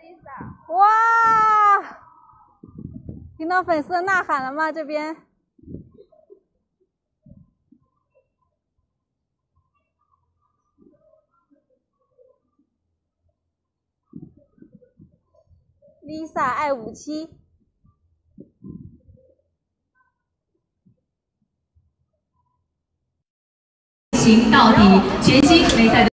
Lisa。哇！听到粉丝的呐喊了吗？这边。Lisa 爱五七，行到底，全新擂赛。